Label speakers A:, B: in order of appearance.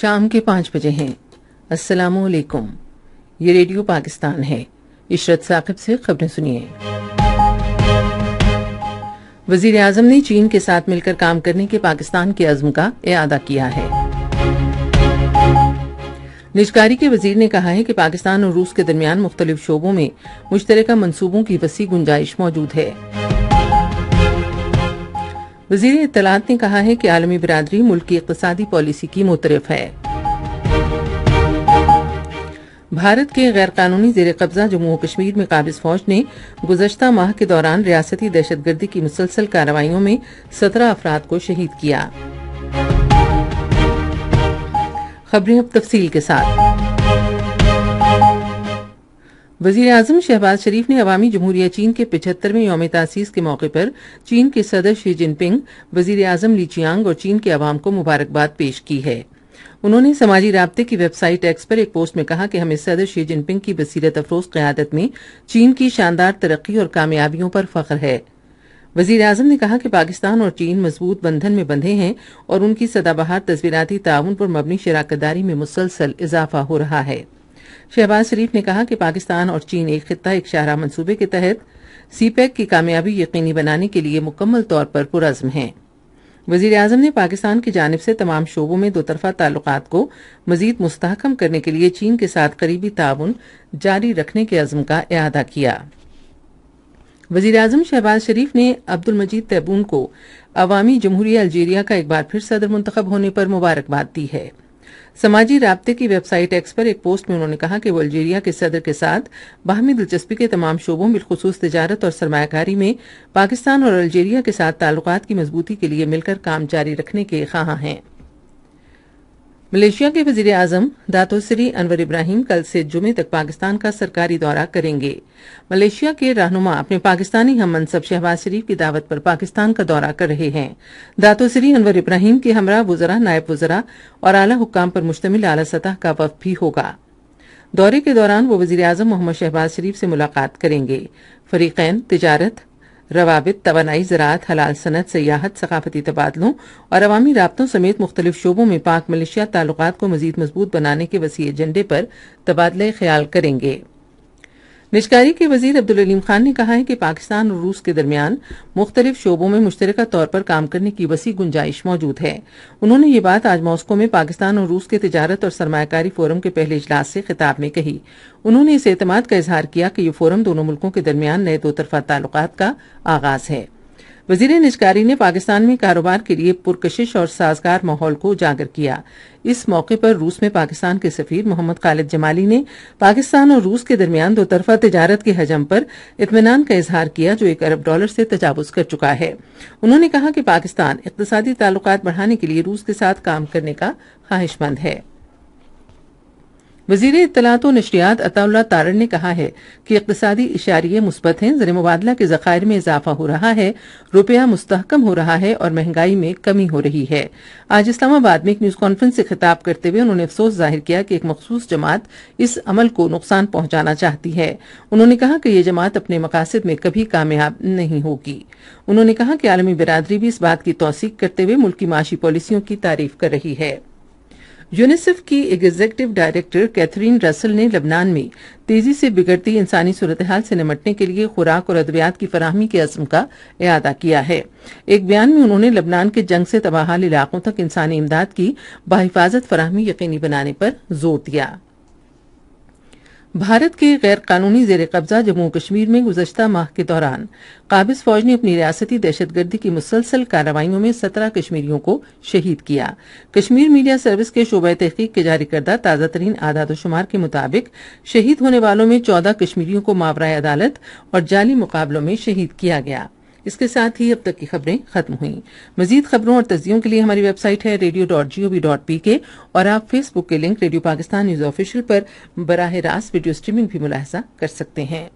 A: شام کے پانچ بجے ہیں۔ السلام علیکم۔ یہ ریڈیو پاکستان ہے۔ عشرت ثاقب سے خبریں سنیے۔ وزیر اعظم نے چین کے ساتھ مل کر کام کرنے کے پاکستان کے عزم کا اعادہ کیا ہے۔ نجکاری کے وزیر نے کہا ہے کہ پاکستان اور روس کے درمیان مختلف شعبوں میں مشترکہ منصوبوں کی وسیع گنجائش موجود ہے۔ وزیر اطلاعات نے کہا ہے کہ عالمی برادری ملک کی اقتصادی پالیسی کی مترف ہے۔ بھارت کے غیر قانونی زیر قبضہ جموں و کشمیر میں قابض فوج نے گزشتہ ماہ کے دوران ریاستی دہشت گردی کی مسلسل کارروائیوں میں سترہ افراد کو شہید کیا۔ خبریں اب تفصیل کے ساتھ۔ وزیر اعظم شہباز شریف نے عوامی جمہوریہ چین کے پچہترویں یوم تاسیس کے موقع پر چین کے صدر شی جن پنگ وزیر اعظم لی چیانگ اور چین کے عوام کو مبارکباد پیش کی ہے۔ انہوں نے سماجی رابطے کی ویب سائٹ ایکس پر ایک پوسٹ میں کہا کہ ہمیں صدر شی جن پنگ کی بصیرت افروز قیادت میں چین کی شاندار ترقی اور کامیابیوں پر فخر ہے۔ وزیر اعظم نے کہا کہ پاکستان اور چین مضبوط بندھن میں بندھے ہیں اور ان کی سدا بہار تصویراتی تعاون پر مبنی شراکت داری میں مسلسل اضافہ ہو رہا ہے۔ شہباز شریف نے کہا کہ پاکستان اور چین ایک خطہ، ایک شاہراہ منصوبے کے تحت سی پیک کی کامیابی یقینی بنانے کے لیے مکمل طور پر پرعزم ہیں۔ وزیر اعظم نے پاکستان کی جانب سے تمام شعبوں میں دو طرفہ تعلقات کو مزید مستحکم کرنے کے لیے چین کے ساتھ قریبی تعاون جاری رکھنے کے عزم کا اعادہ کیا۔ وزیر اعظم شہباز شریف نے عبد المجید تیبون کو عوامی جمہوریہ الجیریا کا ایک بار پھر صدر منتخب ہونے پر مبارکباد دی ہے۔ سماجی رابطے کی ویب سائٹ ایکس پر ایک پوسٹ میں انہوں نے کہا کہ وہ الجیریا کے صدر کے ساتھ باہمی دلچسپی کے تمام شعبوں بالخصوص تجارت اور سرمایہ کاری میں پاکستان اور الجیریا کے ساتھ تعلقات کی مضبوطی کے لیے مل کر کام جاری رکھنے کے خواہاں ہیں۔ ملیشیا کے وزیر اعظم داتو سری انور ابراہیم کل سے جمعے تک پاکستان کا سرکاری دورہ کریں گے۔ ملیشیا کے رہنما اپنے پاکستانی ہم منصب شہباز شریف کی دعوت پر پاکستان کا دورہ کر رہے ہیں۔ داتو سری انور ابراہیم کے ہمراہ وزراء، نائب وزراء اور اعلی حکام پر مشتمل اعلی سطح کا وقت بھی ہوگا۔ دورے کے دوران وہ وزیر اعظم محمد شہباز شریف سے ملاقات کریں گے۔ فریقین، تجارت روابط، توانائی، زراعت، حلال صنعت، سیاحت، ثقافتی تبادلوں اور عوامی رابطوں سمیت مختلف شعبوں میں پاک ملیشیا تعلقات کو مزید مضبوط بنانے کے وسیع ایجنڈے پر تبادلہ خیال کریں گے۔ نجکاری کے وزیر عبدالعلیم خان نے کہا ہے کہ پاکستان اور روس کے درمیان مختلف شعبوں میں مشترکہ طور پر کام کرنے کی وسیع گنجائش موجود ہے۔ انہوں نے یہ بات آج ماسکو میں پاکستان اور روس کے تجارت اور سرمایہ کاری فورم کے پہلے اجلاس سے خطاب میں کہی۔ انہوں نے اس اعتماد کا اظہار کیا کہ یہ فورم دونوں ملکوں کے درمیان نئے دو طرفہ تعلقات کا آغاز ہے۔ وزیر نجکاری نے پاکستان میں کاروبار کے لیے پرکشش اور سازگار ماحول کو اجاگر کیا۔ اس موقع پر روس میں پاکستان کے سفیر محمد خالد جمالی نے پاکستان اور روس کے درمیان دو طرفہ تجارت کے حجم پر اطمینان کا اظہار کیا جو ایک ارب ڈالر سے تجاوز کر چکا ہے۔ انہوں نے کہا کہ پاکستان اقتصادی تعلقات بڑھانے کے لیے روس کے ساتھ کام کرنے کا خواہش مند ہے۔ وزیر اطلاعات و نشریات عطا اللہ تارڑ نے کہا ہے کہ اقتصادی اشاریے مثبت ہیں، زر مبادلہ کے ذخائر میں اضافہ ہو رہا ہے، روپیہ مستحکم ہو رہا ہے اور مہنگائی میں کمی ہو رہی ہے۔ آج اسلام آباد میں ایک نیوز کانفرنس سے خطاب کرتے ہوئے انہوں نے افسوس ظاہر کیا کہ ایک مخصوص جماعت اس عمل کو نقصان پہنچانا چاہتی ہے۔ انہوں نے کہا کہ یہ جماعت اپنے مقاصد میں کبھی کامیاب نہیں ہوگی۔ انہوں نے کہا کہ عالمی برادری بھی اس بات کی توثیق کرتے ہوئے ملکی معاشی پالیسیوں کی تعریف کر رہی ہے۔ یونیسف کی ایگزیکٹو ڈائریکٹر کیتھرین رسل نے لبنان میں تیزی سے بگڑتی انسانی صورتحال سے نمٹنے کے لیے خوراک اور ادویات کی فراہمی کے عزم کا اعادہ کیا ہے۔ ایک بیان میں انہوں نے لبنان کے جنگ سے تباہال علاقوں تک انسانی امداد کی بحفاظت فراہمی یقینی بنانے پر زور دیا۔ بھارت کے غیر قانونی زیر قبضہ جموں کشمیر میں گزشتہ ماہ کے دوران، قابض فوج نے اپنی ریاستی دہشت گردی کی مسلسل کارروائیوں میں سترہ کشمیریوں کو شہید کیا۔ کشمیر میڈیا سروس کے شعبہ تحقیق کے جاری کردہ تازہ ترین اعداد و شمار کے مطابق، شہید ہونے والوں میں چودہ کشمیریوں کو ماورائے عدالت اور جعلی مقابلوں میں شہید کیا گیا۔ اس کے ساتھ ہی اب تک کی خبریں ختم ہوئیں۔ مزید خبروں اور تجزیوں کے لیے ہماری ویب سائٹ ہے radio dot G O V dot P K اور آپ فیس بک کے link radio Pakistan news official پر براہ راست ویڈیو اسٹریمنگ بھی ملاحظہ کر سکتے ہیں۔